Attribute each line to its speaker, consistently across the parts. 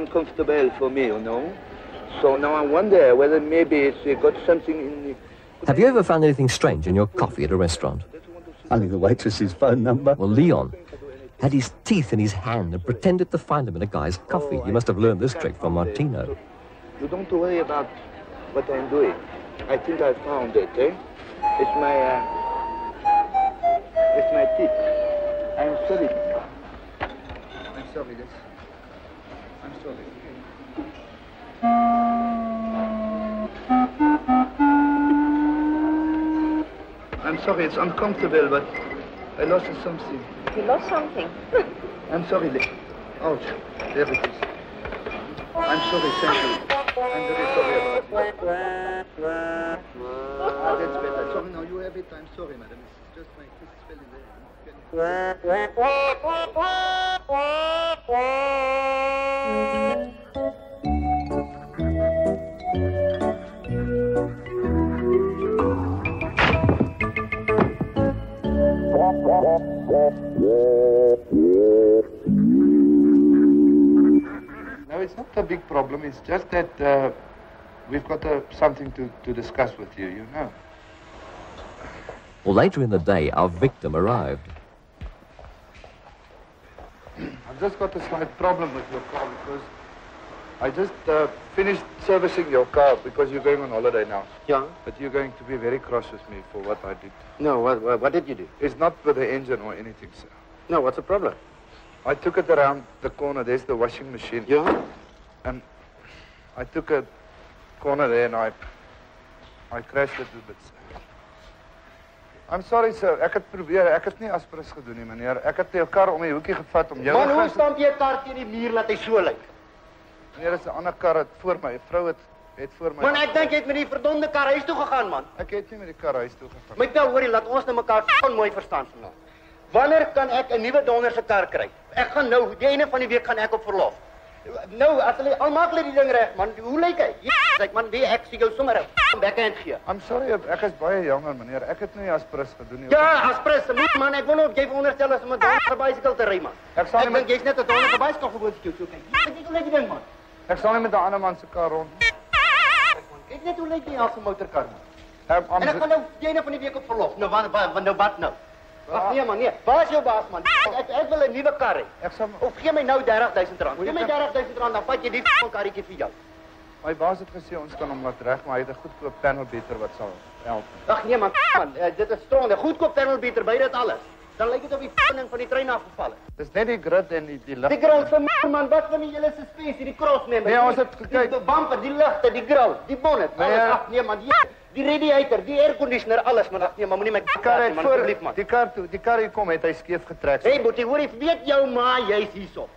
Speaker 1: uncomfortable for me, you know. So now I wonder whether maybe it's got something in the...
Speaker 2: Have you ever found anything strange in your coffee at a restaurant?
Speaker 3: Only the waitress's phone number.
Speaker 2: Well, Leon had his teeth in his hand and pretended to find them in a guy's coffee. You must have learned this trick from Martino.
Speaker 1: You don't worry about what I'm doing. I think I found it, eh? It's my, uh, it's my teeth. I'm sorry. I'm sorry, this. I'm sorry. I'm sorry, it's uncomfortable, but I lost something.
Speaker 4: You lost something.
Speaker 1: I'm sorry. Ouch. There it is. I'm sorry, thank you. I'm very sorry about it. Ah, that's better. Sorry, now you have it. I'm sorry, madam. It's just my teeth fell in there. No, it's not a big problem. It's just that uh, we've got uh, something to, to discuss with you, you know.
Speaker 2: Well, later in the day, our victim arrived.
Speaker 1: I've just got a slight problem with your car because I just uh, finished servicing your car because you're going on holiday now.
Speaker 5: Yeah?
Speaker 1: But you're going to be very cross with me for what I did.
Speaker 5: No, what, what, what did you do?
Speaker 1: It's not with the engine or anything, sir.
Speaker 5: No, what's the problem?
Speaker 1: I took it around the corner. There's the washing machine.
Speaker 5: Yeah?
Speaker 1: And I took a corner there and I, I crashed it a little bit. sir. I'm sorry, sir. Ek het probeer. Ek het nie aspirus gedoen nie, meneer. Ek het jou kar om die hoekie gevat om jou...
Speaker 5: Man, hoe stamp jy kar teen die muur laat hy so lyk?
Speaker 1: Meneer, dis 'n ander kar het voor my. 'n Vrou het het voor my.
Speaker 5: Man, ek dink jy het met die verdomde kar huis toe gegaan, man.
Speaker 1: Ek het nie met die kar huis toe gegaan.
Speaker 5: My tel hoorie, laat ons nou mekaar van mooi verstaan vanaand. Wanneer kan ek 'n nuwe donderse kar kry? Ek gaan nou, die einde van die week gaan ek op verlof. Nou, as hulle al maak hulle die ding reg, man. Hoe lyk hy? Kyk man, wie ek sien jou sommer 'n backhand gee.
Speaker 1: I'm sorry, ek is baie jonger, meneer. Ek het nie aspirus gedoen nie.
Speaker 5: Ja, as pres, man, ek wonder of jy veronderstel is om 'n bicycle te ry, man.
Speaker 1: Ek sal
Speaker 5: Ek dink jy's net 'n donderse bicycle gewoon toe. Kyk, kyk hoe lyk die ding, man.
Speaker 1: Ek sal nie met 'n ander man se kar rond.
Speaker 5: Kyk net hoe lyk die as 'n motorkar.
Speaker 1: Um,
Speaker 5: En ek gaan nou die einde van die week op verlof. Nou wat wat nou wat nou? Ag nee man, nee. Waar is jou baas man? Ek ek, ek wil 'n nuwe kar hê.
Speaker 1: Ek sal
Speaker 5: Of gee my nou R30000.
Speaker 1: Moet
Speaker 5: Gee my
Speaker 1: kan-
Speaker 5: R30000 dan vat jy die karretjie vir jou.
Speaker 1: My baas het gesê ons kan hom laat reg, maar hy het 'n goedkoop panel beter wat sal help.
Speaker 5: Ag nee man, man, eh, dit is strong. 'n Goedkoop panel beter by dit alles. Dan lyk dit of die f***ing van die trein afgeval het.
Speaker 1: Dis net die grid en die die lig.
Speaker 5: Die se m- man, wat van die hele suspensie, die crossmember.
Speaker 1: Nee, ons het
Speaker 5: die,
Speaker 1: gekyk.
Speaker 5: Die bumper, die ligte, die grill, die bonnet,
Speaker 1: Nee,
Speaker 5: alles
Speaker 1: ja.
Speaker 5: ag nee man, die die radiator, die air conditioner, alles man. Ag nee man, moenie my
Speaker 1: Die kar het
Speaker 5: man,
Speaker 1: voor
Speaker 5: man.
Speaker 1: die kar toe, die kar hier kom het hy skeef getrek.
Speaker 5: Hey boetie, hoor ek weet jou ma jy's hierso.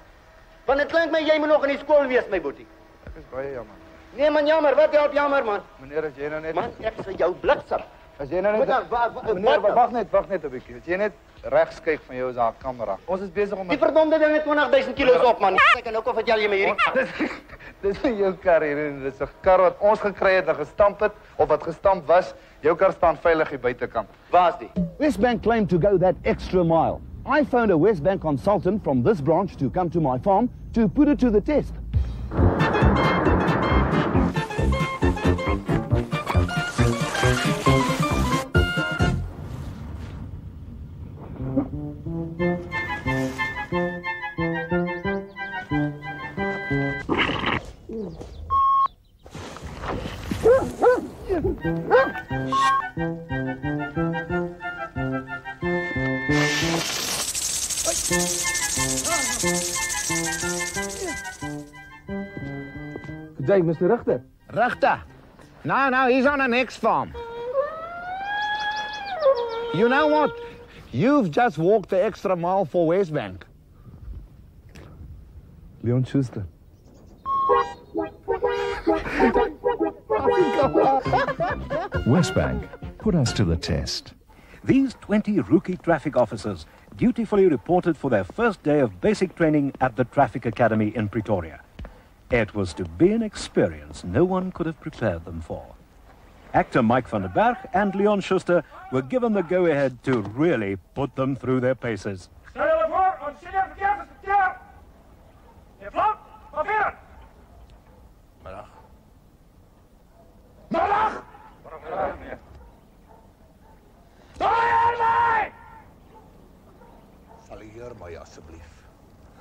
Speaker 5: Want dit klink my jy moet nog in die skool wees my boetie.
Speaker 1: Ek is baie jammer.
Speaker 5: Nee man, jammer, wat help jammer man.
Speaker 1: Meneer, as jy nou net
Speaker 5: Man, ek sal jou bliksem.
Speaker 1: as jy nou net Meneer, wag net, wag net 'n bietjie. As jy net regs kyk van jou is daar 'n kamera. Ons is besig om
Speaker 5: Die verdomde ding het 20000 kg op man. Ek kan ook of vertel jy my hierdie.
Speaker 1: Dis dis nie jou kar hier nie. Dis 'n kar wat ons gekry het en gestamp het of wat gestamp was. Jou kar staan veilig hier buitekant.
Speaker 5: Waar's die?
Speaker 6: Westbank claimed to go that extra mile. I phoned a Westbank consultant from this branch to come to my farm to put it to the test.
Speaker 7: Day, Mr. Richter.
Speaker 8: Richter. No, no, he's on the next farm. You know what? You've just walked the extra mile for WesBank.
Speaker 7: Leon Schuster.
Speaker 9: WesBank put us to the test.
Speaker 10: These 20 rookie traffic officers dutifully reported for their first day of basic training at the Traffic Academy in Pretoria. It was to be an experience no one could have prepared them for. Actor Mike van der Berg and Leon Schuster were given the go-ahead to really put them through their paces.
Speaker 11: My.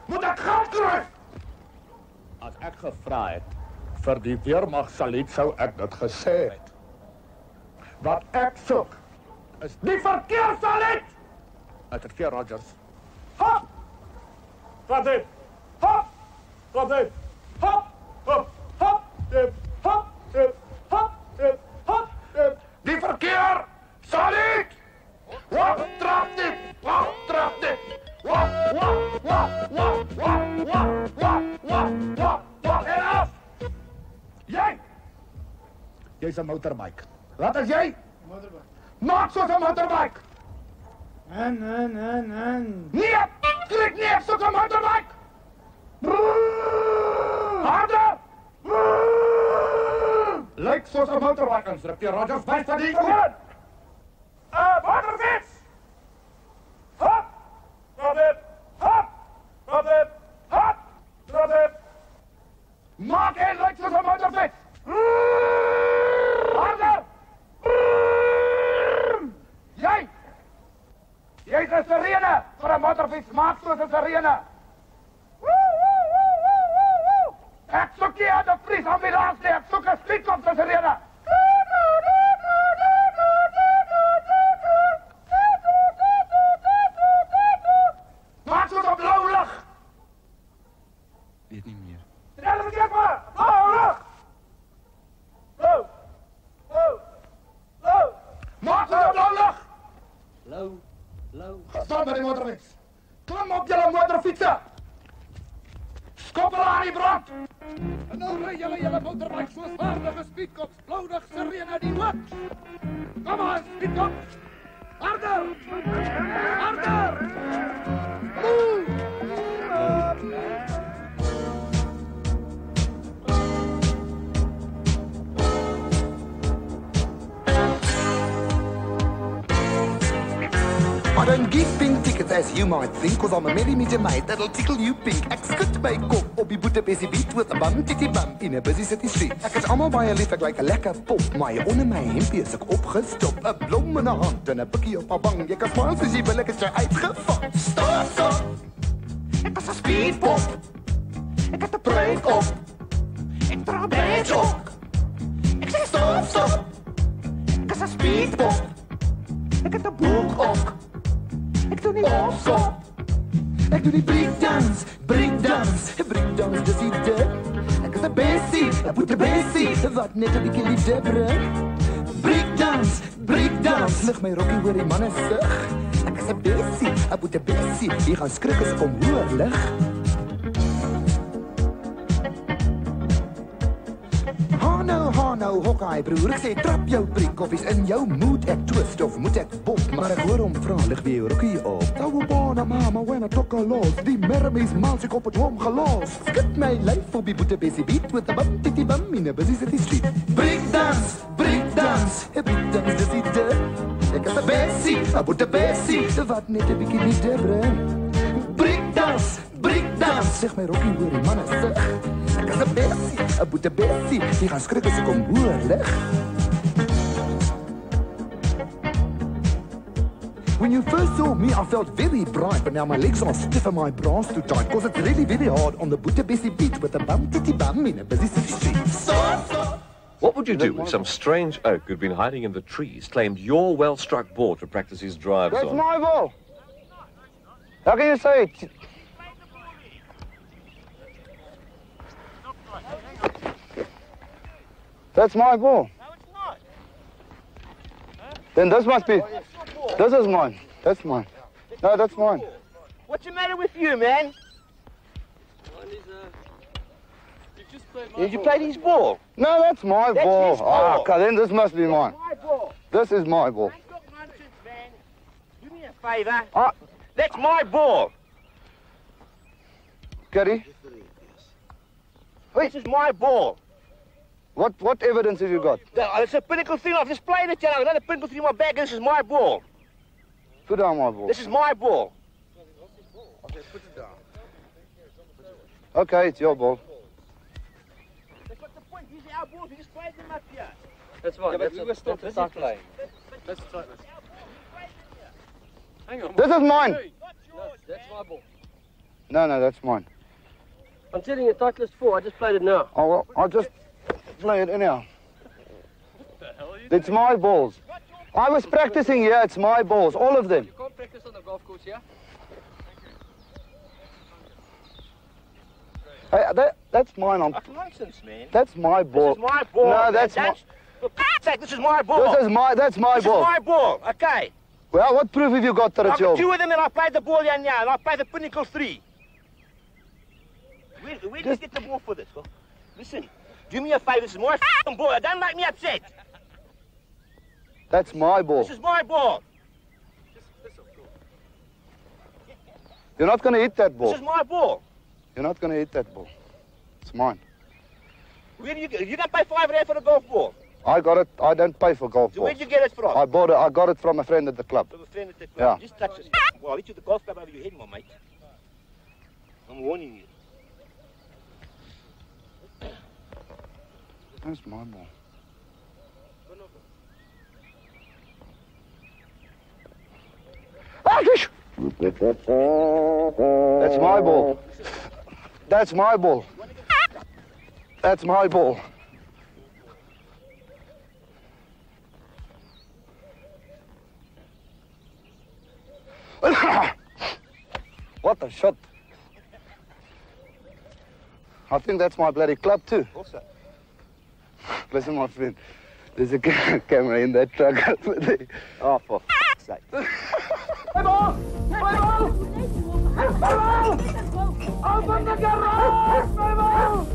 Speaker 12: Moet ek geld kry?
Speaker 11: As ek gevra het vir die weermag saliet sou ek dit gesê het. Wat ek soek is
Speaker 12: Die verkeer saliet!
Speaker 11: uit die Rogers.
Speaker 12: Hop! Wat dit? Hop! Dit? Hop! Hop! Hop! Hop! Hop! Hop! Dip!
Speaker 11: Die verkeer saliet! Jy's 'n motorbike. Wat is jy? Motorbike. Maak soos 'n motorbike.
Speaker 12: En, en, en, en.
Speaker 11: Nee! Klik nie soos 'n motorbike. Harder! Lyk soos 'n motorbike instrukteur Rogers wys dat jy
Speaker 12: Verkeerd!
Speaker 13: Cause I'm a merry meter mate that'll tickle you pink. Ek skud my kop op die boetebessie beat with a bum titty bum in a busy city street. Ek is almal baie lief, ek lyk 'n lekker pop, maar hier onder my hempie is ek opgestop. 'n Blom in 'n hand en 'n bikkie op 'n wang. Jy kan smaak soos jy wil, ek is uitgevang. Stop, stop. Ek is 'n speedpop. Ek het 'n pruik op. Ek dra badge op. Ek sê stop, stop. Ek is 'n speedpop. Ek het 'n broek op. Ek doen nie Op, stop. Ek doe die breakdance, breakdance, breakdance dis die dit. Ek is 'n bessie, ek moet 'n bessie wat net 'n bietjie liefde bring. Breakdance, breakdance, lig my rokkie oor die manne sug. Ek is 'n bessie, ek moet 'n bessie, jy gaan skrik as ek kom hoor lig. Hano, hokkie broer, ek sê trap jou prik of is in jou moed ek twist of moet ek bop, maar ek hoor hom vra lig weer jou rokkie op. Ou bona mama, when I talk a los, die mermies mals ek op het hom gelos. Skud my lyf op die boete busy beat with the bum titty bum in a busy city street. Breakdance, breakdance, breakdance dis die dit. Ek is 'n bessie, 'n boete bessie, wat net 'n bietjie liefde bring. Breakdance, breakdance, zeg my rokkie hoor die manne sug. Ek is 'n bessie, 'n boete bessie, jy gaan skrik as ek kom hoor lig. When you first saw me, I felt very bright, but now my legs are stiff and my bras too tight. Cause it's really, really hard on the Boota Bessie beat with a bum titty bum in a busy city street. Stop!
Speaker 2: What would you do if some strange oak who'd been hiding in the trees claimed your well-struck ball to practice his drives
Speaker 1: That's
Speaker 2: on?
Speaker 1: my ball. How can you say it? That's my ball. No, it's not. Then this must be. This is mine. That's mine. No, that's mine.
Speaker 4: What's the matter with you, man? Did you play his ball?
Speaker 1: No, that's my
Speaker 4: That's
Speaker 1: ball.
Speaker 4: ball.
Speaker 1: Ah, okay, then this must be mine.
Speaker 4: My ball.
Speaker 1: This is my ball.
Speaker 4: Do me a favour.
Speaker 1: Ah.
Speaker 4: That's my ball.
Speaker 1: Gary,
Speaker 4: This is my ball.
Speaker 1: What what evidence have you got?
Speaker 4: The- It's a pinnacle thing. I've just played it, you know. Another pinnacle thing in my bag. This is my ball.
Speaker 1: Put down my ball.
Speaker 4: This is my ball.
Speaker 1: Okay, put it down. Okay, it's your ball.
Speaker 4: That's what's the point. These are our balls. We just played them up here.
Speaker 14: That's fine.
Speaker 4: Yeah, but
Speaker 14: that's
Speaker 4: we were still
Speaker 14: that's a
Speaker 4: busy playing.
Speaker 14: playing. That's a start. Hang on.
Speaker 1: This is mine.
Speaker 14: No, that's my ball.
Speaker 1: No, no, that's mine.
Speaker 14: I'm telling you, Titleist 4. I just played it now.
Speaker 1: Oh well, I'll just play it anyhow. It's my balls. I was practicing here. It's my balls, all of them.
Speaker 14: You can't practice on the golf course, yeah?
Speaker 1: Hey, uh, that, that's mine. I'm,
Speaker 4: That's nonsense, man.
Speaker 1: that's my ball.
Speaker 4: This is my ball.
Speaker 1: No, that's my.
Speaker 4: For sake, this is my ball.
Speaker 1: This is my. That's my
Speaker 4: This
Speaker 1: ball.
Speaker 4: is my ball. Okay.
Speaker 1: Well, what proof have you got that
Speaker 4: I've
Speaker 1: it's
Speaker 4: got
Speaker 1: yours?
Speaker 4: two of them and I played the ball here now and I played the pinnacle three. Where, where did you get the ball for this? Well, listen, do me a favour. This is my f***ing ball. Don't make me upset.
Speaker 1: That's my ball.
Speaker 4: This is my ball.
Speaker 1: You're not going to hit that ball.
Speaker 4: This is my ball.
Speaker 1: You're not going to hit that ball. It's mine.
Speaker 4: Where do you get You don't pay five rand for a golf ball.
Speaker 1: I got it. I don't pay for golf
Speaker 4: So
Speaker 1: balls.
Speaker 4: where'd you get it from?
Speaker 1: I bought it. I got it from a friend at the club.
Speaker 4: From a friend at the club.
Speaker 1: Yeah.
Speaker 4: Just touch this. Well, I'll hit you the golf club over your head, my mate. I'm warning you.
Speaker 1: That's my ball. Ah, fish! That's my ball. That's my ball. That's my ball. what a shot. I think that's my bloody club too.
Speaker 4: Also.
Speaker 1: Listen, my friend, there's a ca- camera in that truck over there.
Speaker 4: Oh, for f***'s sake.
Speaker 12: Open the garage, Mabel!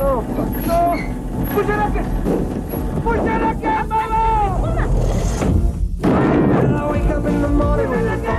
Speaker 12: Oh, fuck. No! Push it again! Push it again, Mabel! When I wake up in the morning with a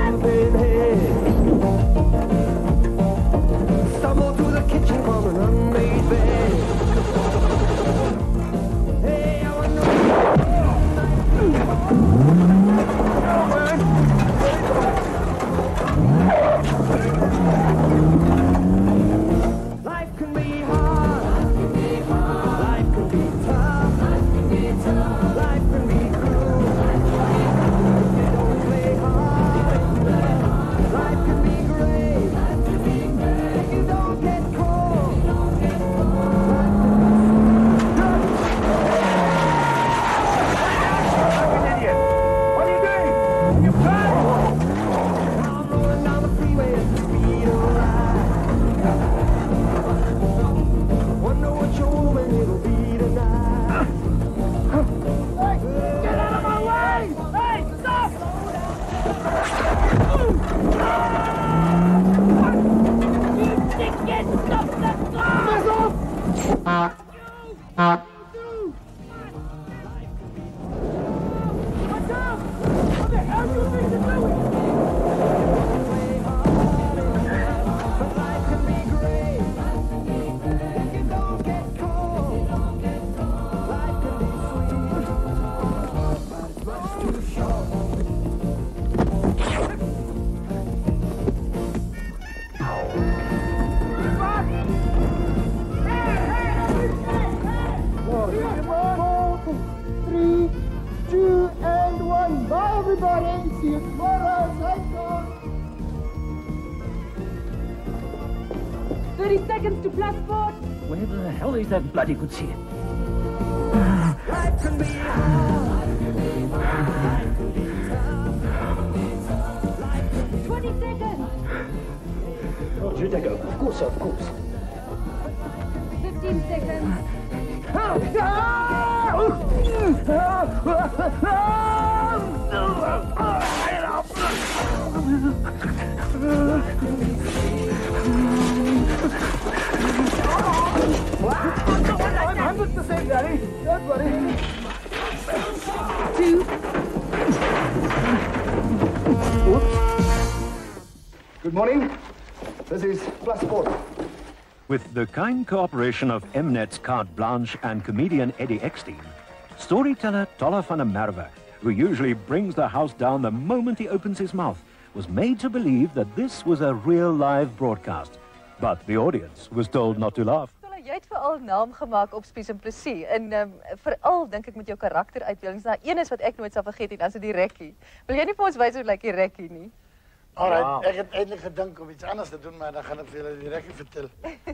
Speaker 12: that
Speaker 10: With the kind cooperation of Mnet's Carte Blanche and comedian Eddie Eckstein, storyteller van der who usually brings the house down the moment he opens his mouth, was made to believe that this was a real live broadcast. But the audience was told not to laugh.
Speaker 15: Jy het veral naam gemaak op Spies en Plessis en um, veral dink ek met jou karakteruitbeeldings. Daar een is wat ek nooit sal vergeet nie, dan is dit die rekkie. Wil jy nie vir ons wys hoe lyk die rekkie nie?
Speaker 16: Alright, ek het eintlik gedink om iets anders te doen, maar dan gaan ek vir julle die rekkie vertel.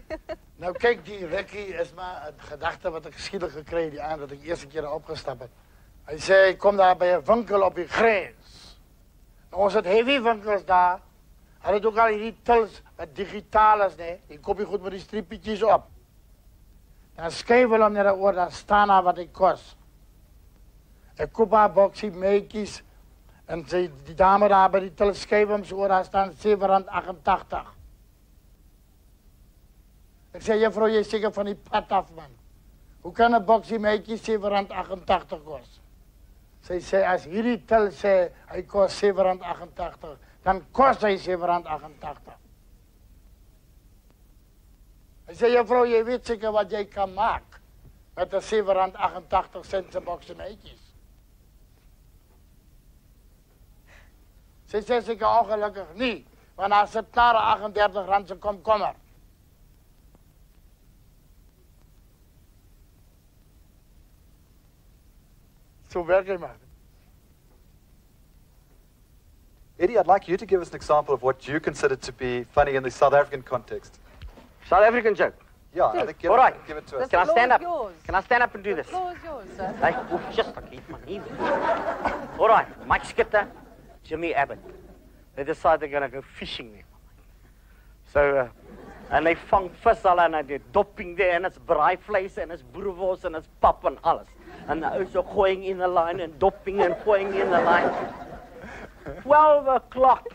Speaker 16: nou kyk, die rekkie is maar 'n gedagte wat ek skielik gekry het die aand wat ek eerste keer daar opgestap het. Hy sê hy kom daar by 'n winkel op die grens. Nou, ons het heavy winkels daar. Hulle het ook al hierdie tils wat digitaal is, né? Die kopie goed met die strippietjies op. Dan skryf hulle hom net oor dan staan daar wat dit kos. Ek koop 'n boksie meetjies En zei die dame daar bij die telescoop om oor, daar staan 788. Ik zei, juffrouw, je is van die pad af, man. Hoe kan een boksie meidje 788 kosten? Zij zei, als jullie tel zei, hij kost 788, dan kost hij 788. Hij zei, juffrouw, je weet zeker wat jij kan maken met de 788 centen boksie meidjes. Sy sê seker ongelukkig nie, want as dit klaar R38 se komkommer. So werk hy maar.
Speaker 17: Eddie, I'd like you to give us an example of what you consider to be funny in the South African context.
Speaker 18: South African joke.
Speaker 17: Yeah, I think give,
Speaker 18: All right.
Speaker 17: it, give it to us.
Speaker 18: Can I stand up?
Speaker 15: yours.
Speaker 18: Can I stand up and do
Speaker 15: The
Speaker 18: this?
Speaker 15: floor is yours, sir.
Speaker 18: Hey, just my nie. All right, Mike Skitter, Jimmy Abbott. They decide they're going to go fishing. So, uh, and they vang vis al en they're dopping there and it's braaivleis and it's boerewors and it's pap and alles. And the are going in the line and dopping and going in the line. 12 o'clock,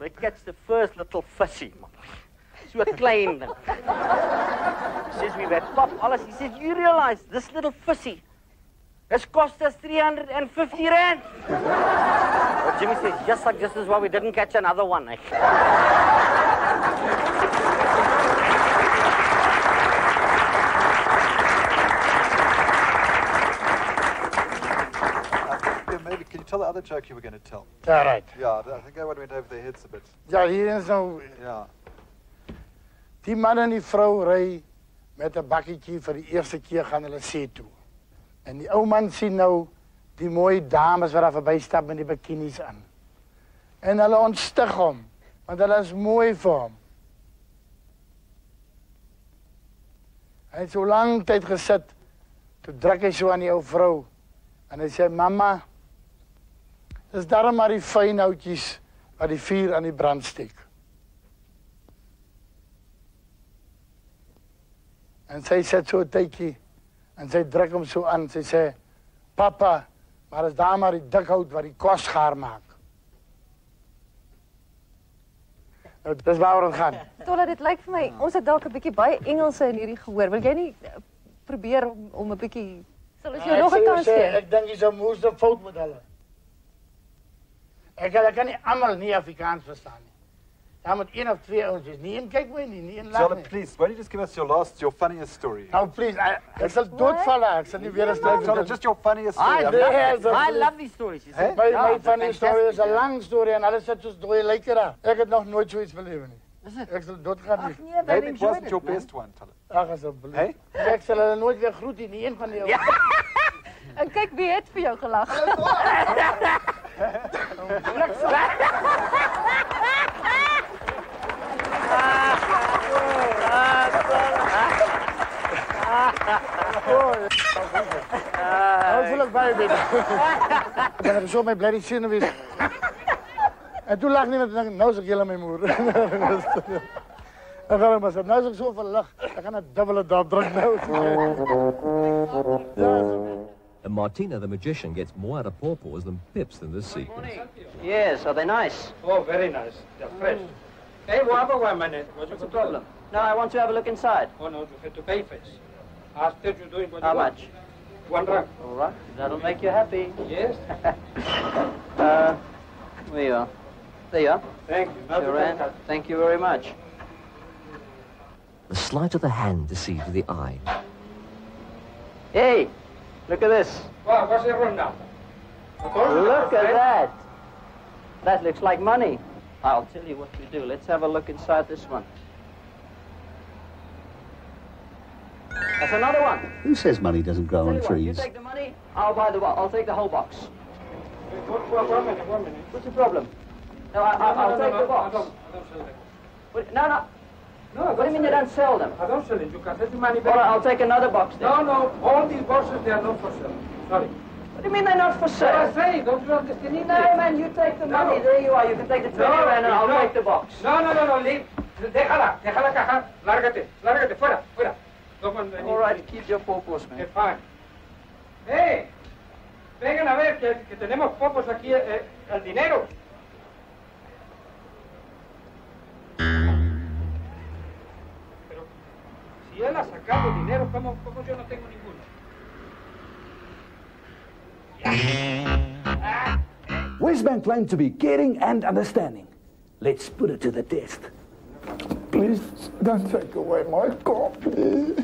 Speaker 18: they catch the first little. So 'n klein ding. Says we were pop alles. He says, you realize this little fishy has cost us 350 rand. But Jimmy says, just like this is why we didn't catch another one. eh."
Speaker 17: Yeah, maybe, can you tell the other joke you were going to tell?
Speaker 16: All right.
Speaker 17: Yeah, I think that one went over their heads a bit.
Speaker 16: Ja, hier is nou
Speaker 17: Ja.
Speaker 16: die man en die vrou ry met 'n bakkietjie vir die eerste keer gaan hulle see toe. En die ou man sien nou die mooi dames wat daar verbystap met die bikinis aan. En hulle ontstig hom, want hulle is mooi vir hom. Hy het so lank tyd gesit, toe druk hy so aan die ou vrou en hy sê mamma, dis darem maar die fyn houtjies wat die vuur aan die brand steek. En sy sit so 'n tydjie en sy druk hom so aan. Sy sê: "Pappa, maar is daar maar die dik hout wat die kos gaar maak." Dis waaroor dit gaan.
Speaker 15: Tolla, dit lyk vir my ons het dalk 'n bietjie baie Engelse in hierdie gehoor. Wil jy nie eh, probeer om, om 'n bietjie sal ons jou
Speaker 16: Ja,
Speaker 15: nog 'n
Speaker 16: ek sê-
Speaker 15: kans
Speaker 16: sê,
Speaker 15: gee?
Speaker 16: Ek dink jy's 'n moeiste fout met hulle. Ek ek kan nie almal nie Afrikaans verstaan nie. Daar moet een of twee ouens wees. Nie een kyk my nie, nie een lag
Speaker 17: Charlotte,
Speaker 16: nie.
Speaker 17: please, why don't you just give us your last, your funniest story?
Speaker 16: Nou please, ek, ek sal doodval. Ek sal nie weer 'n storie
Speaker 17: Charlotte, just your funniest story.
Speaker 16: I,
Speaker 17: I'm
Speaker 16: there
Speaker 17: not-
Speaker 16: is a-
Speaker 18: I love these stories. You see?
Speaker 16: My,
Speaker 18: Yeah,
Speaker 16: my
Speaker 18: they're
Speaker 16: funny story is 'n
Speaker 18: fantastic.
Speaker 16: lang storie en hulle sit soos dooie lyke daar. Ek het nog nooit so iets beleef nie.
Speaker 18: Is it?
Speaker 16: Ek sal doodgaan nie.
Speaker 18: nee,
Speaker 17: Maybe it wasn't your best one, tell it.
Speaker 16: Ag asseblief. Ek sal hulle nooit weer groet nie, nie een van die ouens.
Speaker 15: En kyk wie het vir jou gelag.
Speaker 16: Nou voel ek baie beter. Ek ben er so mee bly die sinne wees. En toe lag niemand en nou is ek hele my moer. Ek gaan maar sê, nou is ek so verlig. Ek gaan 'n dubbele dop druk nou.
Speaker 2: And Martina, the magician, gets more out of pawpaws than pips in this sequence.
Speaker 18: Yes, are they nice?
Speaker 19: Oh, very nice. They're fresh. Hey, wait a minute. What's
Speaker 18: What's the problem? No, I want to have a look inside.
Speaker 19: Oh, no, you have to pay first.
Speaker 18: How
Speaker 19: you
Speaker 18: much?
Speaker 19: One rand.
Speaker 18: All right, that'll make you happy.
Speaker 19: Yes.
Speaker 18: Uh, there you are. There you are.
Speaker 19: Thank you. Now
Speaker 18: Your
Speaker 19: you can
Speaker 18: rand. Thank you very much.
Speaker 2: The sleight of the hand deceives the eye.
Speaker 18: Hey, look at this.
Speaker 19: Wow, what's the room now?
Speaker 18: Look at that. That looks like money. I'll tell you what we do. Let's have a look inside this one. That's another one.
Speaker 3: Who says money doesn't grow on
Speaker 18: you what, you take the money. I'll buy the. I'll take the whole box.
Speaker 19: One, one, one minute, one minute.
Speaker 18: What's the problem? No, I, I,
Speaker 19: No, no,
Speaker 18: I'll
Speaker 19: no,
Speaker 18: take
Speaker 19: no,
Speaker 18: the box.
Speaker 19: I don't, I don't sell them.
Speaker 18: What, no, no.
Speaker 19: No, I
Speaker 18: What do you mean you don't sell them?
Speaker 19: I don't sell it. You can take the money
Speaker 18: All
Speaker 19: back.
Speaker 18: right, I'll take another box then.
Speaker 19: No, no. All these boxes, they are not for sale. Sorry.
Speaker 18: What do you mean they're not for sale? What?
Speaker 19: I say, don't you understand English?
Speaker 18: No, man, you take the money. There you are. You can take the 20 rand and I'll
Speaker 19: no.
Speaker 18: take the box.
Speaker 19: No, no, no, no, leave. Déjala, déjala caja. Lárgate, lárgate, fuera, fuera. Don't want any-
Speaker 18: All right, keep your focus, man.
Speaker 19: Okay, fine. ¡Eh! Vengan a ver que, que tenemos pocos aquí eh, el dinero. Pero si él ha sacado dinero, ¿cómo, cómo yo no tengo ninguno?
Speaker 4: WesBank claimed to be caring and understanding. Let's put it to the test.
Speaker 16: Please don't take away my car, please.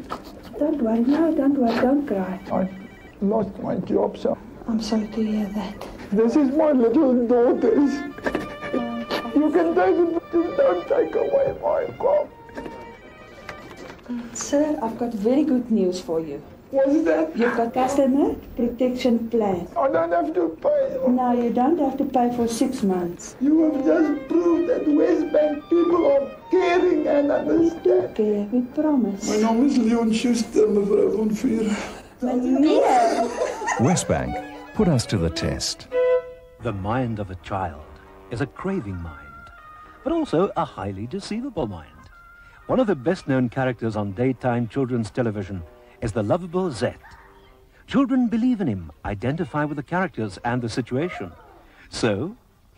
Speaker 20: Don't worry, no, don't worry, don't cry.
Speaker 16: I lost my job, sir.
Speaker 20: I'm sorry to hear that.
Speaker 16: This is my little daughter's. You can take it, but you don't take away my car.
Speaker 20: Mm, sir, I've got very good news for you.
Speaker 16: What's that?
Speaker 20: You've got customer protection plan.
Speaker 16: I don't have to pay.
Speaker 20: No, you don't have to pay for six months.
Speaker 16: You have just proved that WesBank people are caring and understand.
Speaker 20: Okay, we promise.
Speaker 16: My naam is Leon Schuster, mevrou van Vuur.
Speaker 20: Meneer.
Speaker 9: WesBank put us to the test.
Speaker 10: The mind of a child is a craving mind, but also a highly deceivable mind. One of the best known characters on daytime children's television is the lovable Zet. Children believe in him, identify with the characters and the situation. So,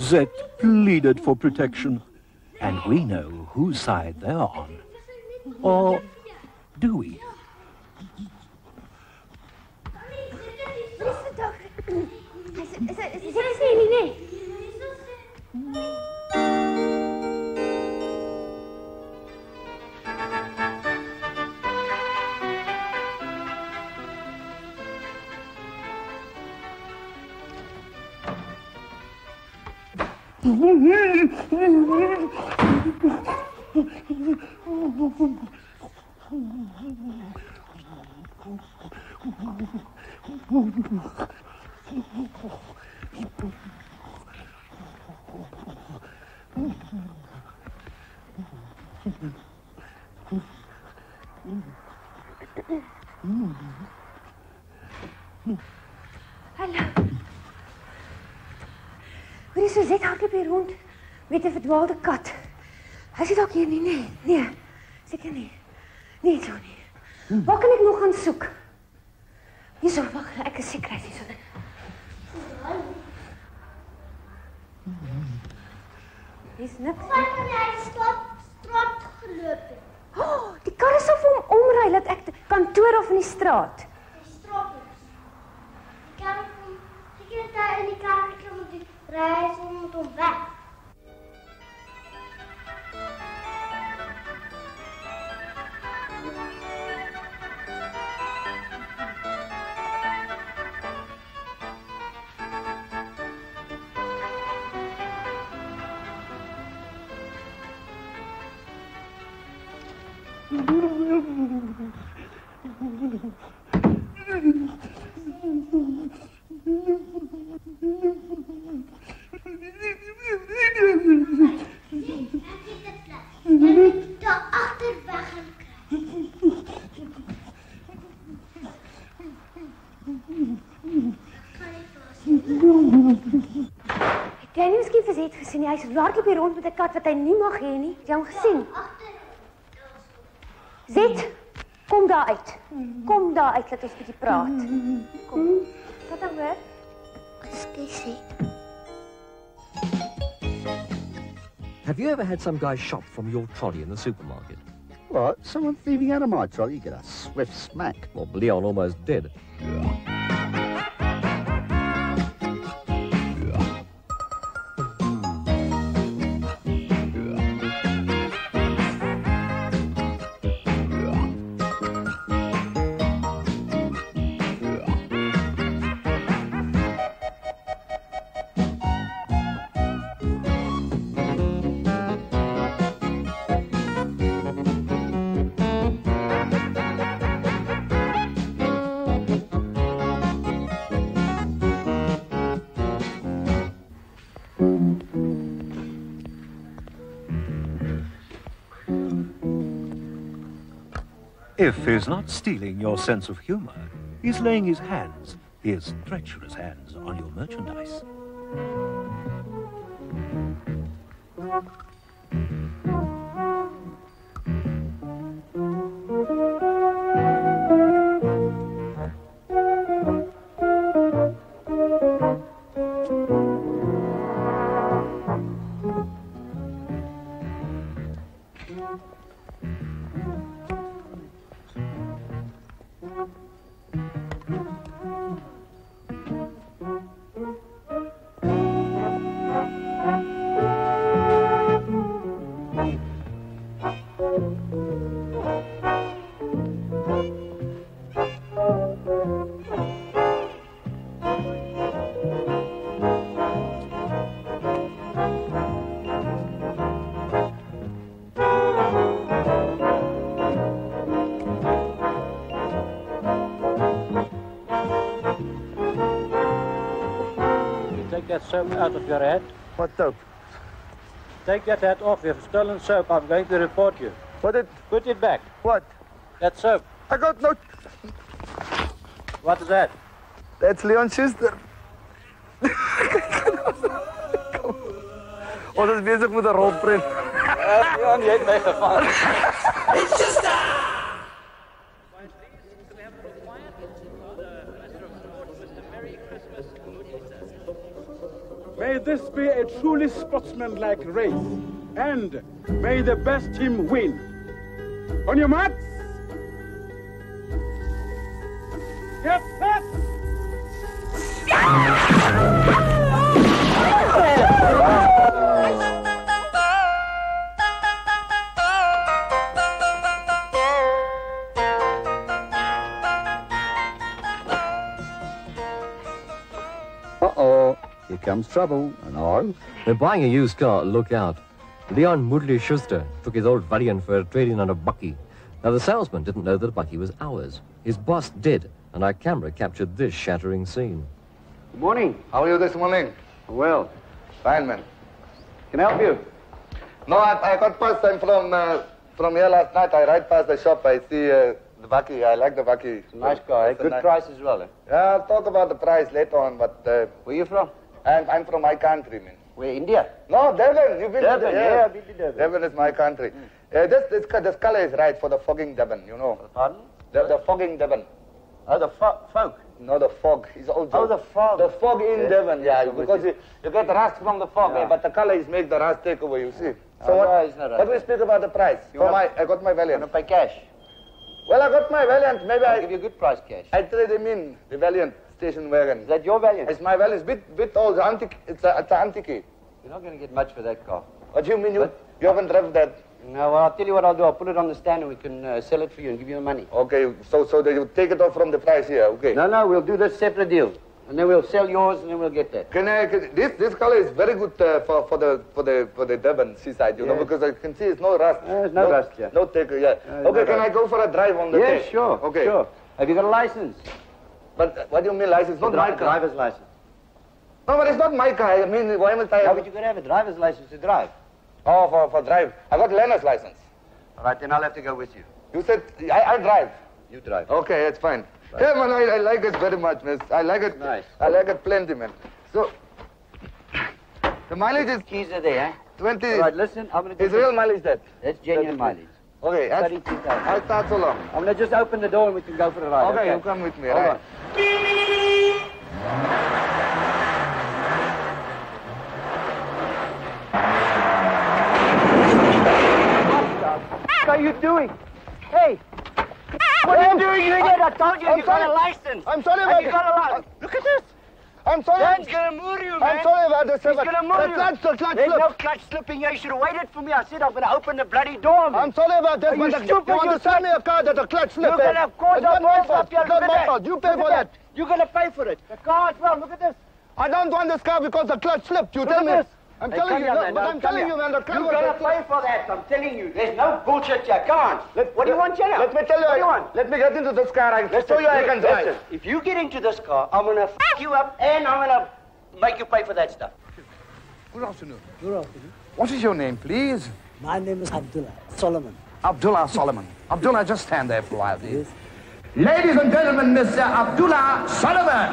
Speaker 10: Zet pleaded for protection, and we know whose side they're on. Or do we?
Speaker 21: 'n verdwaalde kat. Nie miskien vir Zet gesien nie. Hy's hardloop hier rond met 'n kat wat hy nie mag hê nie. Jy hom gesien? Zet, kom daar uit. Kom daar uit laat ons 'n bietjie praat. Kom. Wat dan hoor?
Speaker 22: Ekskuus.
Speaker 2: Have you ever had some guy shop from your trolley in the supermarket?
Speaker 3: What? Someone thieving out of my trolley? You get a swift smack.
Speaker 2: Well, Leon almost did.
Speaker 10: If he's not stealing your sense of humor, he's laying his hands, his treacherous hands, on your merchandise.
Speaker 20: Take that off. You've stolen soap. I'm going to report you.
Speaker 1: What it?
Speaker 20: Put it back.
Speaker 1: What?
Speaker 20: That soap.
Speaker 1: I got no.
Speaker 20: What is that?
Speaker 1: That's Leon Schuster. Ons is besig met 'n rolprent.
Speaker 20: Leon, jy het my gevang.
Speaker 23: May this be a truly sportsmanlike race, and may the best team win. On your marks, get set.
Speaker 3: Comes trouble, and all.
Speaker 2: When buying a used car, look out. Leon Moodley Schuster took his old Valiant for a trade-in on a bakkie. Now, the salesman didn't know that the bakkie was ours. His boss did, and our camera captured this shattering scene.
Speaker 1: Good morning. How are you this morning? Well. Fine, man. Can I help you? No, I, I got past time from uh, from here last night. I ride past the shop. I see uh, the bakkie. I like the bakkie.
Speaker 5: Nice car, eh? Good price as well, eh?
Speaker 1: Yeah, I'll talk about the price later on, but... Uh,
Speaker 5: Where you from?
Speaker 1: I'm, I'm from my country, man.
Speaker 5: Where, India?
Speaker 1: No, Devon. You've been
Speaker 5: Devon, yeah, I've been to Devon.
Speaker 1: Devon is my country. Uh, this, this, this color is right for the fogging Devon, you know.
Speaker 5: Pardon?
Speaker 1: The, the fogging Devon.
Speaker 5: Oh, the fo- folk?
Speaker 1: No, the fog. It's all
Speaker 5: Oh, the fog.
Speaker 1: The fog in
Speaker 5: Yes.
Speaker 1: Devon, yeah,
Speaker 5: Yes,
Speaker 1: because you, you get rust from the fog,
Speaker 5: Yeah.
Speaker 1: eh, but the color is make the rust take away, you see. So
Speaker 5: Oh,
Speaker 1: what,
Speaker 5: no, it's not
Speaker 1: what
Speaker 5: rust.
Speaker 1: we speak about the price?
Speaker 5: You want-
Speaker 1: my, I got my Valiant.
Speaker 5: You to pay cash?
Speaker 1: Well, I got my Valiant. Maybe
Speaker 5: I'll
Speaker 1: I
Speaker 5: give you a good price cash.
Speaker 1: I trade him in the Valiant station wagon.
Speaker 5: Is that your Valiant?
Speaker 1: It's my Valiant. It's bit bit old. Antique. It's a it's an antique.
Speaker 5: You're not going to get much for that car.
Speaker 1: What do you mean you you haven't driven that?
Speaker 5: No, well, I'll tell you what I'll do. I'll put it on the stand and we can uh, sell it for you and give you the money.
Speaker 1: Okay, so so that you take it off from the price here. Okay.
Speaker 5: No, no, we'll do this separate deal. And then we'll sell yours and then we'll get that.
Speaker 1: Can I? Can, this this color is very good uh, for for the for the for the Devon seaside. You know
Speaker 5: Yes.
Speaker 1: because I can see it's no rust.
Speaker 5: There's no rust, yeah.
Speaker 1: No take. Yeah.
Speaker 5: there's
Speaker 1: okay.
Speaker 5: no
Speaker 1: can
Speaker 5: rust.
Speaker 1: I go for a drive on the
Speaker 5: Yes,
Speaker 1: day?
Speaker 5: sure.
Speaker 1: Okay.
Speaker 5: Sure. Have you got a license?
Speaker 1: But what do you mean license? It's
Speaker 5: Not
Speaker 1: my car.
Speaker 5: driver's license.
Speaker 1: No, but it's not my car. I mean, why must I?
Speaker 5: No, but got to have a driver's license to drive.
Speaker 1: Oh, for for drive. I got learner's license.
Speaker 5: All right, then I'll have to go with you.
Speaker 1: You said I, I drive.
Speaker 5: You drive.
Speaker 1: Okay, that's fine. Yeah, man, I, I like it very much, miss. I like it.
Speaker 5: Nice.
Speaker 1: I like it plenty, man. So, the mileage is
Speaker 5: Keys are there, eh?
Speaker 1: 20.
Speaker 5: All right, listen, I'm going to
Speaker 1: Is real mileage that?
Speaker 5: That's genuine mileage.
Speaker 1: Okay, that's,
Speaker 5: 32,000.
Speaker 1: I'll start so long.
Speaker 5: I'm going to just open the door and we can go for a ride.
Speaker 1: Okay, you come with me,
Speaker 5: All
Speaker 1: right?
Speaker 5: What are you doing? Hey! What are you doing, you idiot? I told you,
Speaker 1: I'm
Speaker 5: you got a license.
Speaker 1: I'm sorry about
Speaker 5: you got a license. Look at this.
Speaker 1: I'm sorry.
Speaker 5: Dan's gonna move you, man.
Speaker 1: I'm sorry about this,
Speaker 5: He's gonna
Speaker 1: the
Speaker 5: you.
Speaker 1: clutch, the clutch
Speaker 5: There's
Speaker 1: slip.
Speaker 5: no clutch slipping here. You should have waited for me. I said I'm gonna open the bloody door. man.
Speaker 1: I'm sorry about this,
Speaker 5: Are
Speaker 1: but
Speaker 5: you
Speaker 1: the,
Speaker 5: stupid?
Speaker 1: you want to sell me a car that the clutch slip.
Speaker 5: You're gonna have cause
Speaker 1: It's not
Speaker 5: up
Speaker 1: my fault.
Speaker 5: up here.
Speaker 1: It's not my fault. You pay
Speaker 5: Look
Speaker 1: for
Speaker 5: at
Speaker 1: that.
Speaker 5: You're gonna pay for it. The car as well. Look at this.
Speaker 1: I don't want this car because the clutch slipped. You
Speaker 5: Look
Speaker 1: tell me.
Speaker 5: this.
Speaker 1: I'm
Speaker 5: Hey,
Speaker 1: telling you, no,
Speaker 5: man.
Speaker 1: but I'm telling you, man, the clutch
Speaker 5: You're
Speaker 1: was
Speaker 5: gonna pay for that. I'm telling you. There's no bullshit here. Come on. what do you want here?
Speaker 1: Let me tell you,
Speaker 5: What do you want?
Speaker 1: let me get into this car. I can
Speaker 5: Listen,
Speaker 1: show you I
Speaker 5: you-
Speaker 1: can drive.
Speaker 5: listen, If you get into this car, I'm gonna fuck you up and I'm gonna make you pay for that stuff.
Speaker 8: Good afternoon.
Speaker 24: Good afternoon.
Speaker 8: What is your name, please?
Speaker 24: My name is Abdullah Solomon.
Speaker 8: Abdullah Solomon. Abdullah, just stand there for a while, please. Ladies and gentlemen, Mr. Abdullah Solomon.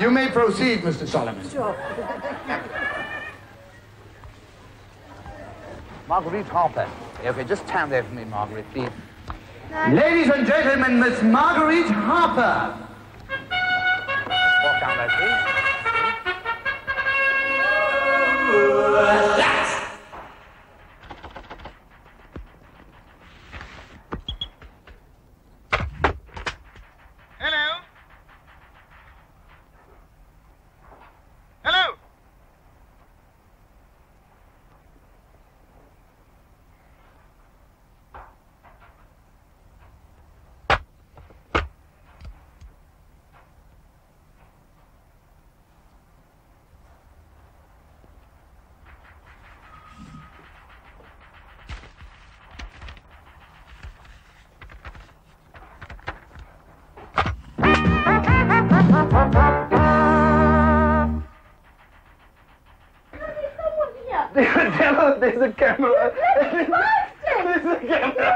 Speaker 8: You may proceed, Mr. Solomon.
Speaker 24: Sure.
Speaker 8: Marguerite Harper. Okay, just stand there for me, Marguerite, please. Ladies and gentlemen, Miss Marguerite Harper. Walk down there, please. Tell there's a camera. There's a camera.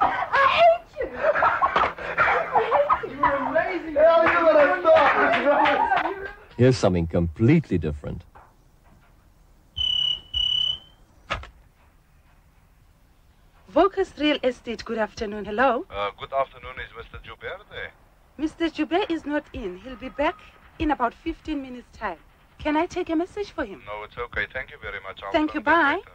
Speaker 25: I hate you.
Speaker 8: You were amazing. Hell, you would have thought.
Speaker 2: Here's something completely different.
Speaker 26: Vocus Real Estate, good afternoon. Hello.
Speaker 27: Uh, good afternoon, is Mr. Joubert there?
Speaker 26: Mr. Joubert is not in. He'll be back in about 15 minutes' time. Can I take a message for him?
Speaker 27: No, it's okay. Thank you very much. I'll
Speaker 26: Thank you. Bye.
Speaker 27: later.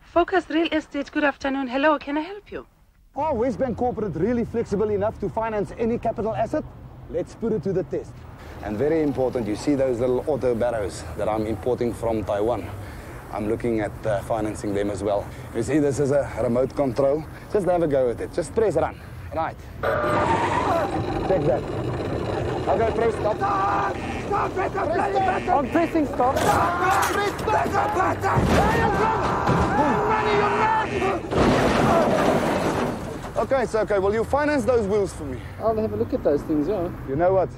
Speaker 26: Focus Real Estate, good afternoon. Hello. Can I help you?
Speaker 28: Are WesBank Corporate really flexible enough to finance any capital asset? Let's put it to the test.
Speaker 1: And very important, you see those little auto barrows that I'm importing from Taiwan. I'm looking at uh, financing them as well. You see, this is a remote control. Just have a go with it. Just press run. Right. Check that. Okay, press stop.
Speaker 13: Stop it! I'm bloody button!
Speaker 1: I'm pressing stop.
Speaker 13: Stop! Press button! Button! Running your mouth!
Speaker 1: Okay, it's okay. Will you finance those wheels for me?
Speaker 28: I'll have a look at those things, yeah. You know what?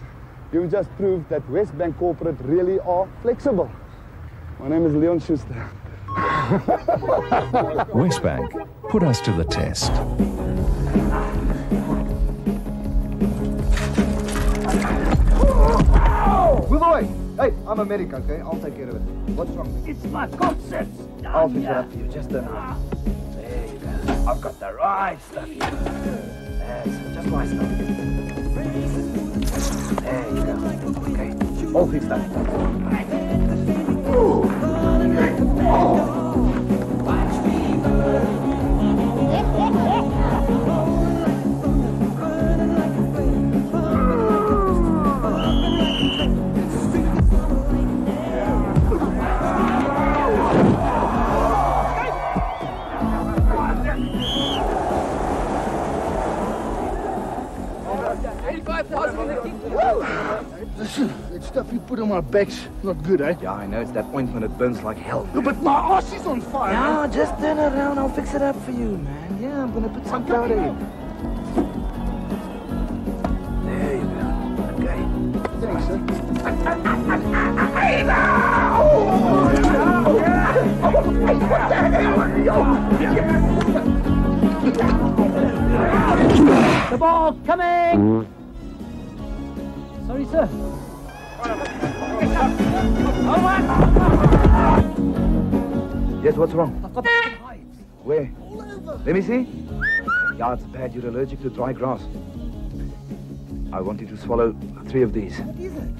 Speaker 28: You've just proved that WesBank Corporate really are flexible. My name is Leon Schuster.
Speaker 9: WesBank, put us to the test.
Speaker 12: Move away! Hey, I'm America, okay? I'll take care of it. What's wrong?
Speaker 13: It's my concept!
Speaker 12: I'll fix it up for you. Just a minute.
Speaker 13: There you go. I've got the right stuff here. That's just my stuff. There you go. Okay. All fixed up.
Speaker 12: Listen, Oh, that stuff you put on my back's not good, eh?
Speaker 3: Yeah, I know. It's that ointment. It burns like hell.
Speaker 12: No, but my ass is on fire.
Speaker 3: Yeah,
Speaker 12: man.
Speaker 3: just turn around. I'll fix it up for you, man. Yeah, I'm gonna put some powder in. There you go. Okay.
Speaker 12: Thanks, sir.
Speaker 13: The ball coming! Sorry, sir.
Speaker 3: Yes, what's wrong?
Speaker 13: I've got
Speaker 3: Where? Let me see. Yeah, it's bad. You're allergic to dry grass. I want you to swallow three of these.
Speaker 13: What is it?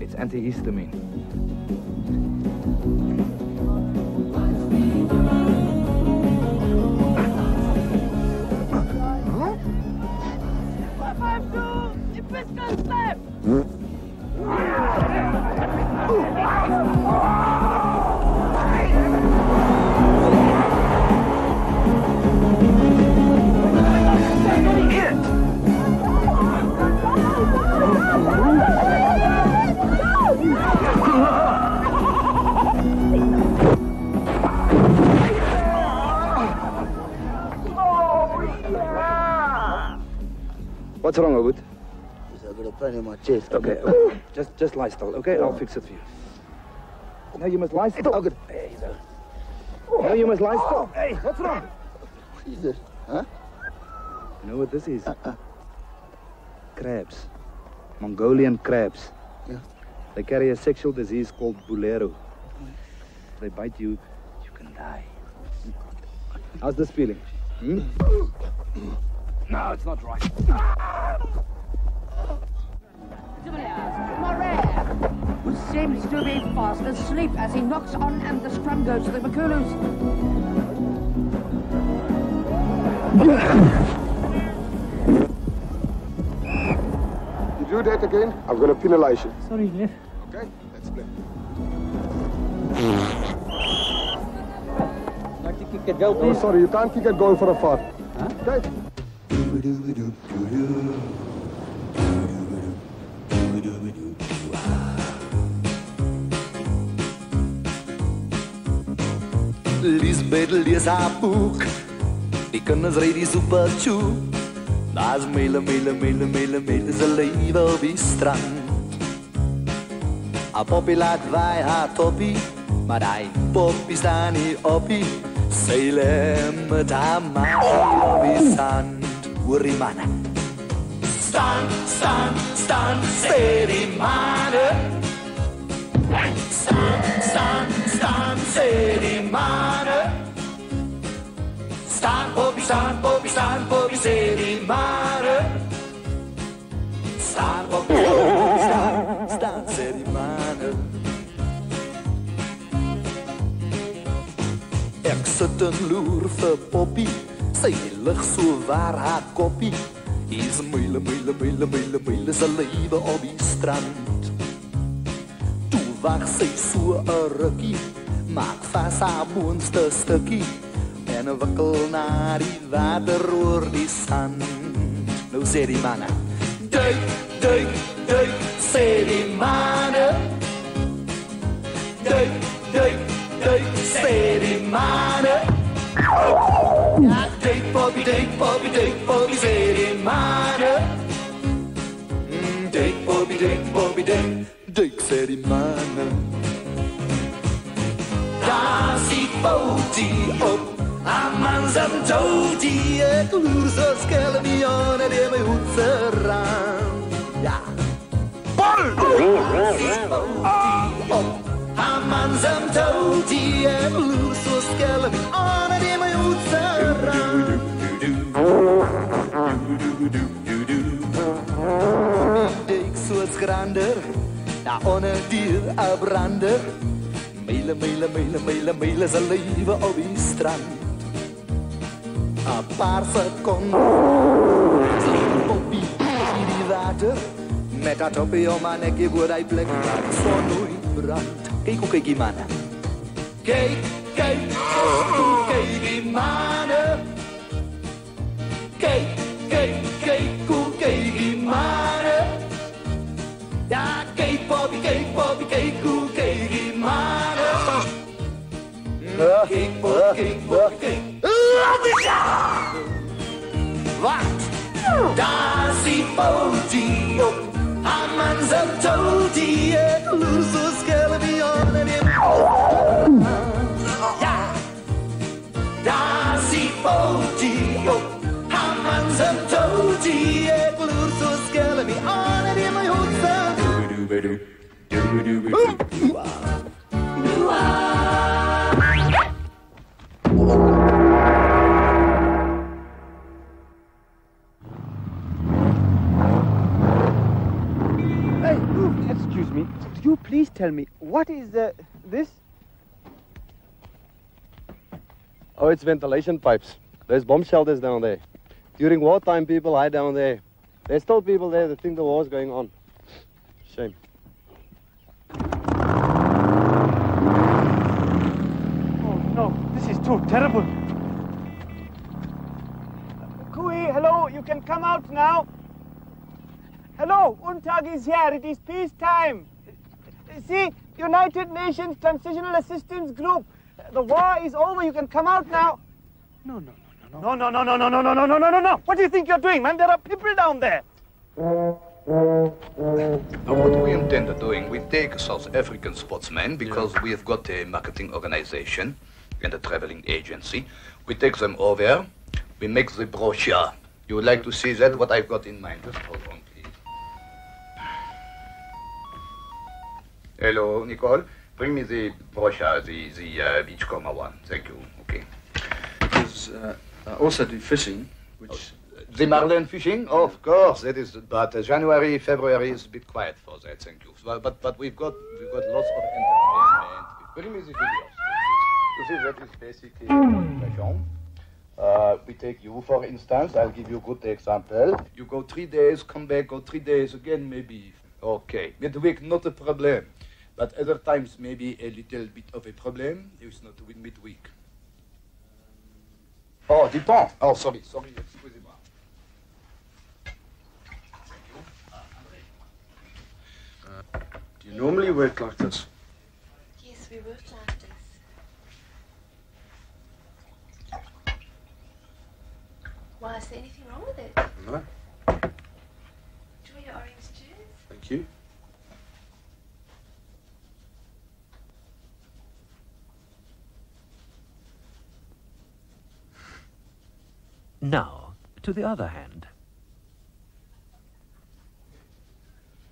Speaker 3: It's antihistamine. What's wrong, Obut?
Speaker 12: I've got a pain in my chest.
Speaker 3: Okay, just just lie still, okay? I'll fix it for you. Now you must lie still. Oh, good. There you go. Now you must lie still. Hey, what's wrong?
Speaker 12: What is this? Huh?
Speaker 3: You know what this is? Crabs. Mongolian crabs.
Speaker 12: Yeah.
Speaker 3: They carry a sexual disease called bulero. If they bite you, you can die. How's this feeling? Hmm? No, it's not right.
Speaker 29: Who seems to be fast asleep as he knocks on and the scrum goes to the Makulus.
Speaker 30: You do that again, I'm gonna penalize you.
Speaker 29: Sorry, Cliff.
Speaker 30: Okay? Let's play.
Speaker 29: Like to kick it, go,
Speaker 30: No, sorry, you can't kick it going for a far. Okay?
Speaker 13: Lisbeth lees haar boek. Die kinders die super tjoe. Daar's mele, mele, mele, mele, mele, ze leven op die strand. A poppy laat wij haar toppie, maar die poppy staan niet oppie. Zeilen met haar maatje op die zand. Hoor die mannen. Staan, steady mannen. Staan, steady mannen. Staan, poppy, staan, poppy, staan, poppy, steady mannen. Staan, poppy, staan, staan, steady mannen. Ek sit en loer vir Poppy, so waar haar koppie. Hier's myle myle myle myle myle se lewe op die strand. vaxi sua arăchi, mac fasa bun stă stăchi, en văcălnari vadăruri de san. Nu serimana, dăi, dăi, dăi, serimana, dăi, dăi, dăi, serimana. Dăi, popi, dăi, popi, dăi, popi, serimana. Dăi, popi, dăi, popi, dăi, dykfärgmannen. Darcy-Folty upp Ammansen Toady Ett lur så skall vi göra det med hotseran Ja! Boll! Darcy-Folty upp Ammansen Toady Ett lur så skall vi göra det med hotseran Dyksudsgrander Nå onder die brander. Mele, mele, mele, mele, mele, ze leven op die strand. Een paar seconden sliep op die in die water. Met dat topje om mijn nekje wordt hij plek waar ik zo nooit brand. Kijk hoe kijk die mannen. Kijk, kijk, hoe kijk die mannen. Kijk, kijk, kijk hoe kickbob, kickbob, kickbob, kickbob, kickbob, kickbob, Daar zit Bodie op, aan mijn zijn totie, het loezo skelbion en hem. Daar ziet Bodie op, aan mijn zijn totie, het me on en hem. Doobie doobie.
Speaker 31: Hey, excuse me. Could you please tell me what is this?
Speaker 32: Oh, it's ventilation pipes. There's bomb shelters down there. During wartime, people hide down there. There's still people there that think the war's going on. Shame.
Speaker 31: Oh no, this is too terrible. Kui, hello, you can come out now. Hello, UNTAG is here. It is peace time. See, United Nations Transitional Assistance Group. The war is over. You can come out now. No, no, no, no, no, no, no, no, no, no, no, no, no, no. What do you think you're doing, man? There are people down there.
Speaker 33: Now, what we intend of doing, we take South African sportsmen because we have got a marketing organization and a traveling agency. We take them over, we make the brochure. You would like to see that, what I've got in mind? Just hold on, please. Hello, Nicole. Bring me the brochure, the, the uh, Beachcomber one. Thank you. Okay.
Speaker 1: Because uh, I also do fishing, which
Speaker 33: The marlin fishing? Of course, that is. But uh, January, February is a bit quiet for that. Thank you. So, but but we've got we've got lots of entertainment. Bring me the videos. You see, that is basically. Uh, we take you, for instance. I'll give you a good example. You go three days, come back, go three days again, maybe. Okay, midweek not a problem, but other times maybe a little bit of a problem. It's not with midweek. Oh, depend. Oh, sorry, sorry, excusez-moi.
Speaker 1: do you normally work like this?
Speaker 34: Yes, we work like this. Why, is there anything wrong with it?
Speaker 1: No.
Speaker 34: Enjoy your orange juice.
Speaker 1: Thank you.
Speaker 10: Now, to the other hand.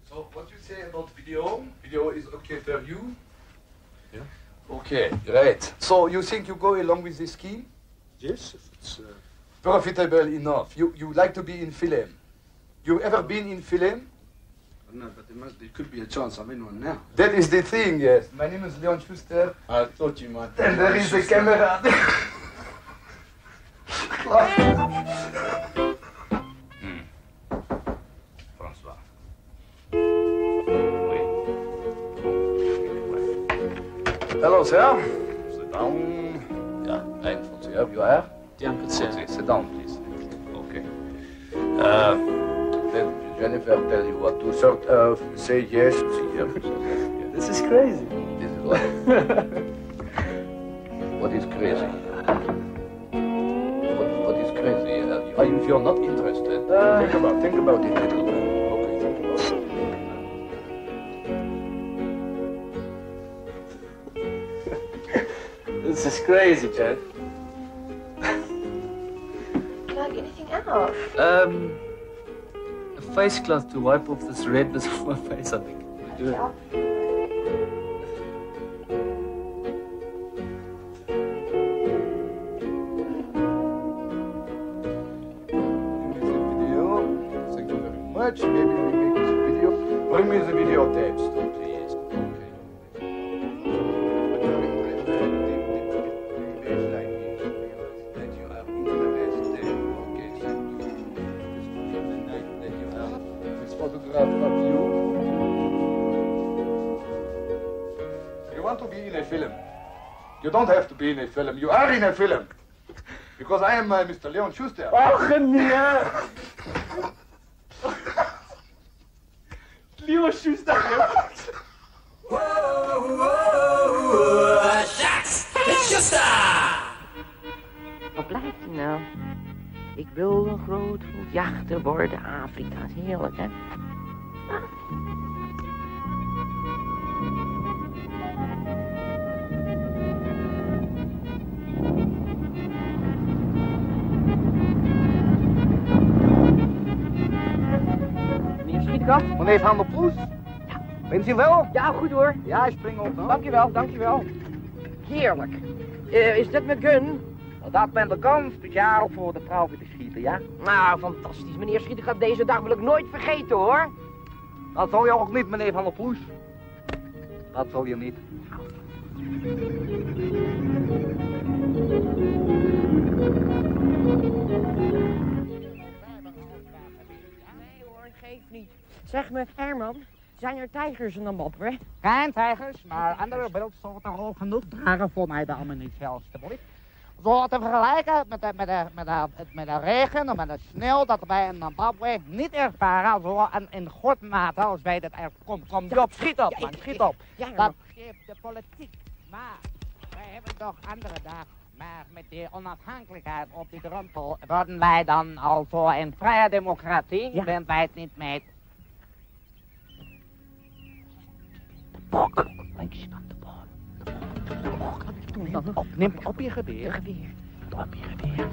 Speaker 33: So what you say about video? Video is okay for you?
Speaker 1: Yeah.
Speaker 33: Okay, great. So you think you go along with this scheme?
Speaker 1: Yes, if it's. Uh,
Speaker 33: Profitable enough. You you like to be in film. You ever been in film?
Speaker 1: I but there, must, there could be a chance I'm in one now.
Speaker 33: That is the thing, yes. My name is Leon Schuster.
Speaker 1: I thought you might.
Speaker 33: And there is a camera. François. Hello, sir. Sit down. Yeah, thankful to have you here.
Speaker 18: Danke sehr.
Speaker 33: Okay, sit down, please. Okay. Uh, did Jennifer tell you what to sort of say yes? See here.
Speaker 18: This is crazy.
Speaker 33: This is what, what is crazy? What, what is crazy? Uh, are you, if you're not interested, think about think about it a little bit. Okay, think about it.
Speaker 18: This is crazy, Jeff.
Speaker 35: Out?
Speaker 18: Um, a face cloth to wipe off this redness off my face, I think. Do
Speaker 33: don't have to be in a film. You are in a film. Because I am uh, Mr. Leon Schuster.
Speaker 18: Och nee! Leo Schuster.
Speaker 36: Wat blijft er nou? Ik wil een groot jachter worden. Afrika is heerlijk, hè?
Speaker 5: Van der Poes. Vindt u wel?
Speaker 36: Ja, goed hoor.
Speaker 5: Ja, spring op dan.
Speaker 36: Dankjewel, dankjewel. Heerlijk. Eh, is dit mijn gun?
Speaker 5: Dat bent de gun speciaal voor de vrouw te schieten, ja?
Speaker 36: Nou, fantastisch. Meneer Schieter gaat deze dag wil ik nooit vergeten, hoor.
Speaker 5: Dat zal je ook niet, meneer Van der Poes. Dat zal je niet.
Speaker 36: Zeg me, Herman, zijn er tijgers in mopper?
Speaker 37: Geen tijgers, maar andere beeldsoorten al genoeg dragen voor mij de ammunitie, alstublieft. Zo te vergelijken met de, met, de, met, de, met de regen en met de sneeuw dat wij in Zimbabwe niet ervaren zo en in grote mate als wij dat er komt. Kom, Job, schiet op, man, schiet op.
Speaker 36: Ja,
Speaker 37: Dat geeft de politiek. Maar wij hebben toch andere dagen. Maar met die onafhankelijkheid op die drempel worden wij dan al zo een vrije democratie.
Speaker 36: Ja.
Speaker 37: Bent wij het niet mee?
Speaker 36: Bok. Links aan de bok.
Speaker 37: Op, neem op je geweer.
Speaker 36: Geweer.
Speaker 37: Op je geweer.